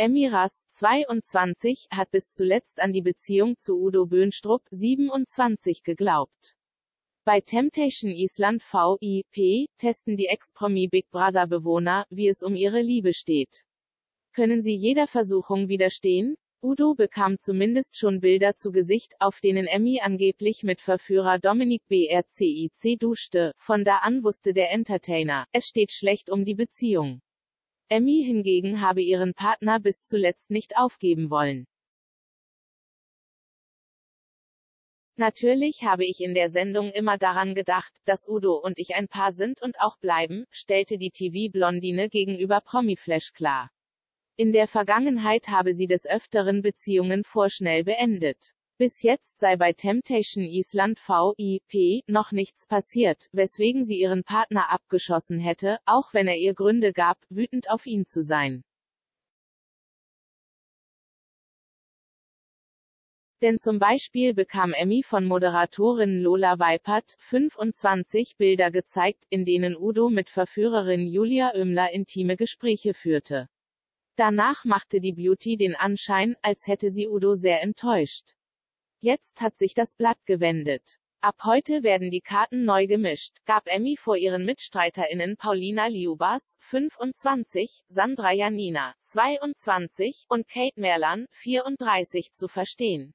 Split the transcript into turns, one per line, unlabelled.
Emiras, 22, hat bis zuletzt an die Beziehung zu Udo Böhnstrup, 27, geglaubt. Bei Temptation Island VIP testen die Ex-Promi Big Brother Bewohner, wie es um ihre Liebe steht. Können sie jeder Versuchung widerstehen? Udo bekam zumindest schon Bilder zu Gesicht, auf denen Emmy angeblich mit Verführer Dominik BRCIC duschte. Von da an wusste der Entertainer, es steht schlecht um die Beziehung. Emmy hingegen habe ihren Partner bis zuletzt nicht aufgeben wollen. Natürlich habe ich in der Sendung immer daran gedacht, dass Udo und ich ein Paar sind und auch bleiben, stellte die TV-Blondine gegenüber Promiflash klar. In der Vergangenheit habe sie des Öfteren Beziehungen vorschnell beendet. Bis jetzt sei bei Temptation Island VIP noch nichts passiert, weswegen sie ihren Partner abgeschossen hätte, auch wenn er ihr Gründe gab, wütend auf ihn zu sein. Denn zum Beispiel bekam Emmy von Moderatorin Lola Weipert 25 Bilder gezeigt, in denen Udo mit Verführerin Julia Oemler intime Gespräche führte. Danach machte die Beauty den Anschein, als hätte sie Udo sehr enttäuscht. Jetzt hat sich das Blatt gewendet. Ab heute werden die Karten neu gemischt, gab Emmy vor ihren MitstreiterInnen Paulina Liubas, 25, Sandra Janina, 22, und Kate Merlan, 34 zu verstehen.